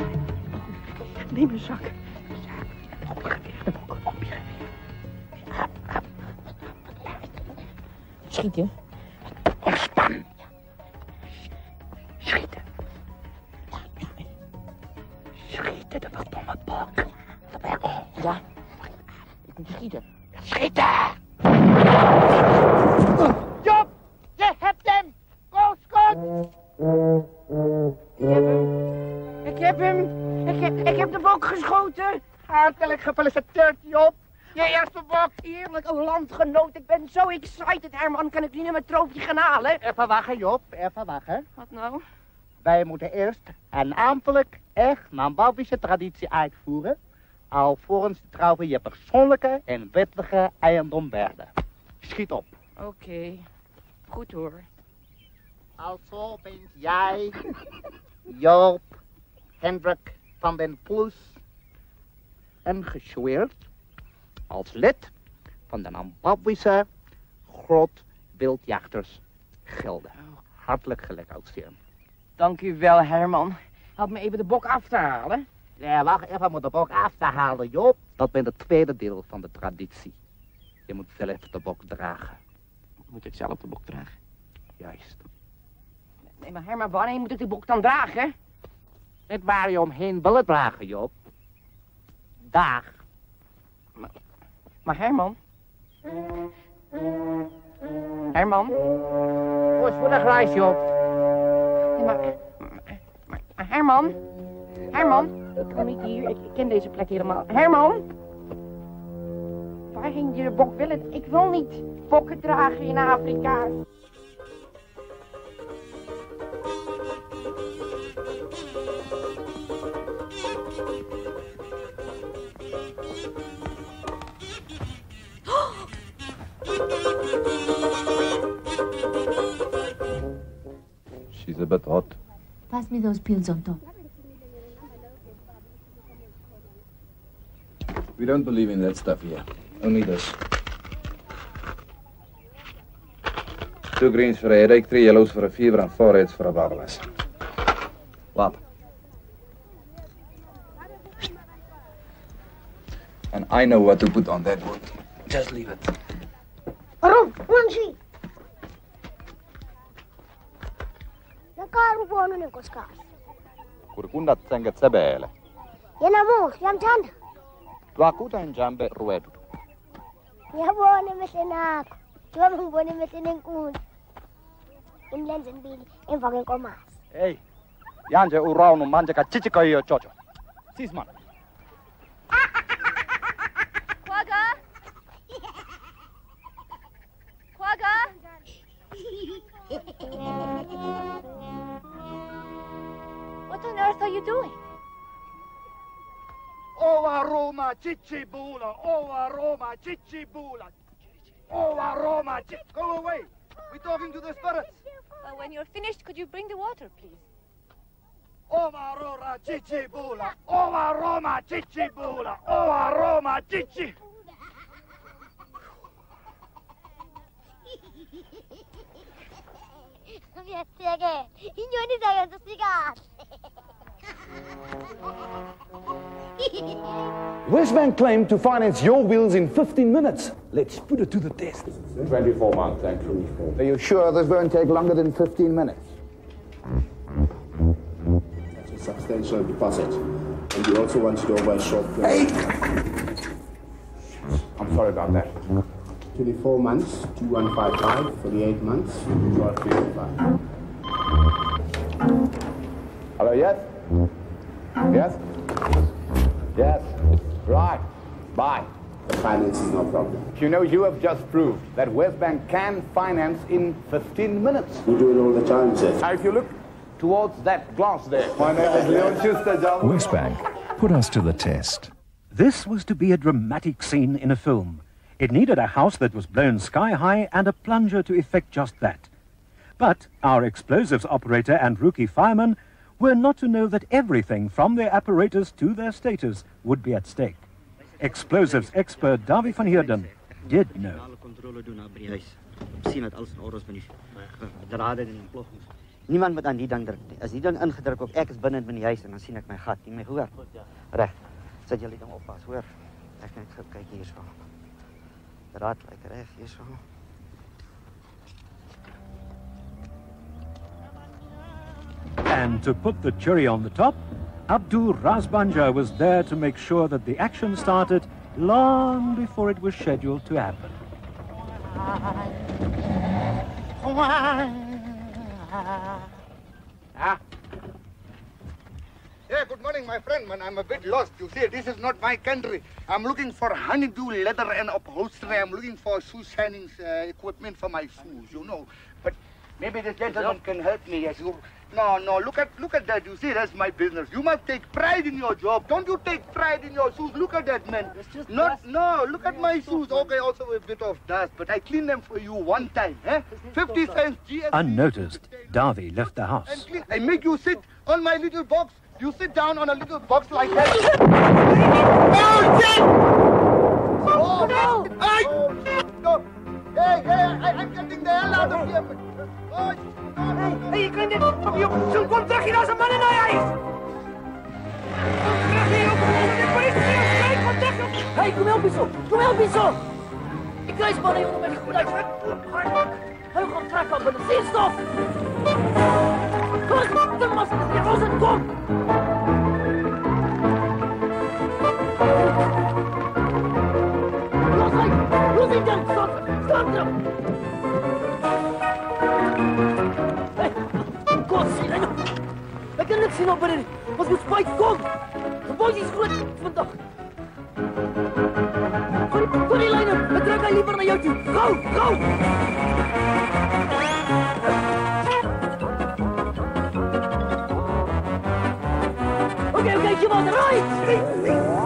Speaker 36: Neem een zak.
Speaker 37: Op je geweer. De bok. Op je geweer.
Speaker 36: Schieten.
Speaker 37: Ontspan. Schieten. Schieten, de verdomme bok. De bek.
Speaker 36: Ja. Ik moet schieten.
Speaker 37: Schieten!
Speaker 36: Excited, Herman. Kan ik nu naar mijn trofee gaan halen?
Speaker 37: Even wachten, Job. Even wachten.
Speaker 36: Wat nou?
Speaker 37: Wij moeten eerst een aanvullelijk echt Nambabische traditie uitvoeren. Alvorens de trouwen je persoonlijke en wettige eigendom werden. Schiet op.
Speaker 36: Oké. Goed hoor.
Speaker 37: Also bent jij, Joop, Hendrik van den Poes, ingeschweerd als lid van de Nambabwische Groot Wildjachters Gilde. Hartelijk gefeliciteerd.
Speaker 36: Dank u wel, Herman. Help me even de bok af te halen.
Speaker 37: Ja, wacht even om de bok af te halen, Joop. Dat bent het tweede deel van de traditie. Je moet zelf de bok dragen.
Speaker 36: Moet ik zelf de bok dragen?
Speaker 37: Juist.
Speaker 36: Nee, maar Herman, wanneer moet ik de bok dan dragen?
Speaker 37: Niet waar je omheen willen dragen, Joop. Dag.
Speaker 36: Maar Herman? Herman?
Speaker 37: Voorspoedig reis, Joop.
Speaker 36: Nee, maar, maar, maar Herman? Herman? Ik kom niet hier. Ik, ik ken deze plek helemaal. Herman? Waarheen je de bok willen? Ik wil niet bokken dragen in Afrika.
Speaker 38: A bit hot.
Speaker 39: Pass me those pills on top.
Speaker 38: We don't believe in that stuff here. Only this. Two greens for a headache, three yellows for a fever, and four reds for a barless. What? And I know what to put on that wound. Just leave it.
Speaker 40: kaas kuri kundattsenge
Speaker 22: tsebele yena mungu siyamthanda
Speaker 40: twakuta njambe ruwetu.
Speaker 22: Ngiyabona emehleni akho njengoba ngibona emehleni enkulu imlenze emibili emva kwenkomazi.
Speaker 40: Heyi yanje urawun manje kachichika
Speaker 21: iyo tshotsho sismana you doing?
Speaker 1: Ova Roma, Chichibula. Ova Roma, Chichibula. Ova Roma, Chi- Go away. We're talking to the spirits.
Speaker 21: Well, when you're finished, could you bring the water, please?
Speaker 1: Ova Roma, Chichibula. Ova Roma, Chichibula. Ova Roma, Chichi.
Speaker 22: Viettige, inyoni zayo zisigahle.
Speaker 41: WesBank claimed to finance your wheels in 15 minutes. Let's put it to the test.
Speaker 8: 24 months, thank you. Are you sure this won't take longer than 15 minutes?
Speaker 13: That's a substantial deposit. And you also want it over a short period.
Speaker 8: I'm sorry about that.
Speaker 13: 24 months, 2155, 48 months, 1255.
Speaker 8: Hello, yes? Yes? Yes. Right. Bye.
Speaker 13: The finance is no problem.
Speaker 8: You know, you have just proved that WesBank can finance in 15 minutes.
Speaker 13: We do it all the time, sir.
Speaker 8: Now, if you look towards that glass there. My name is Leon Schuster, John.
Speaker 9: WesBank put us to the test.
Speaker 10: This was to be a dramatic scene in a film. It needed a house that was blown sky high and a plunger to effect just that. But our explosives operator and rookie fireman were not to know that everything from their apparatus to their status would be at stake. Explosives expert Davy van Heerden did know.
Speaker 5: Niemand moet aan die ding druk nie. As die ding ingedruk word, ek is binne in die huis en dan sien ek my gat. Jy my hoor? Reg. Sit julle ding oppas, hoor? Ek net gou kyk hierso. Draad lyk reg hierso.
Speaker 10: And to put the cherry on the top, Abdul Razbanja was there to make sure that the action started long before it was scheduled to happen.
Speaker 1: Ah. Yeah, good morning, my friend. Man, I'm a bit lost. You see, this is not my country. I'm looking for honeydew leather and upholstery. I'm looking for shoe shining uh, equipment for my shoes, you know. But maybe this gentleman can help me. Yes, you. No, no. Look at, look at that. You see, that's my business. You must take pride in your job. Don't you take pride in your shoes? Look at that, man. Not, no. Look at my shoes. Okay, also a bit of dust, but I clean them for you one time. Eh? Fifty cents GST.
Speaker 10: Unnoticed, Davy left the house.
Speaker 1: I make you sit on my little box. You sit down on a little box like that. oh, shit! Oh, no! Hey! Hey, hey, I, I'm getting the hell out of here. Oh,
Speaker 12: Hey, hey, je kunt dit op je zo'n kom terug hier als een man in je huis. Terug hier op de politie, kom terug.
Speaker 42: Hey, kom help eens op. Kom help eens op. Ik reis maar jongen met goed. Hij gaat trekken met de zeestof. Kom, was het, kom. Stop hem. Hey, kom, zie je. Ek kan niks sien op binne. nie. Ons moet spyt kom. Die boys is groot vandag. Kom, kom die lyn op. Ek trek hy liewer na jou toe. Gou, gou. Okay, okay, come on, right.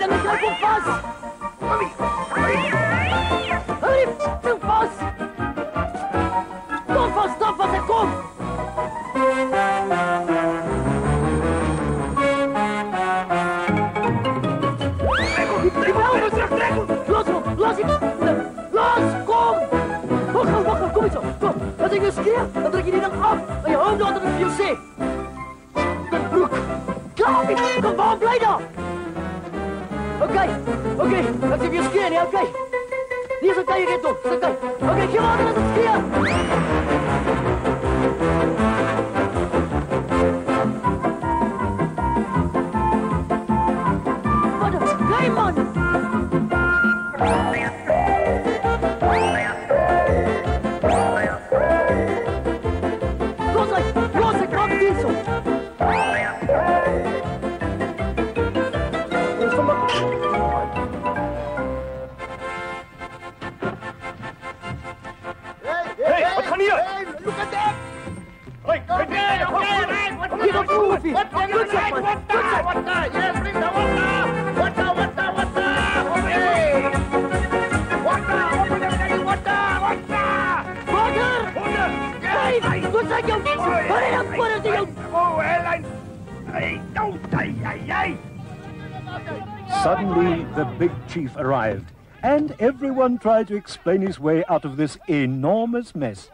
Speaker 42: Vai speel dit dan met jou kom vas. Hurry, toe vas. Kom vas, stop vas en kom. Los hom, los hom. Los, kom. Wag, gou, wag, gou, kom eens op. Kom, as ek jou skree, dan druk jy die ding af. En jy hou hom later as ek jou sê. Dit broek. Klaar, kom, waar bly daar? Okay. Okay. Ek gee weer skeen, okay. Nee, so kan jy dit
Speaker 43: doen. So kan. Okay,
Speaker 12: gee maar net skeen. Everyone tried to explain his way out of this enormous mess.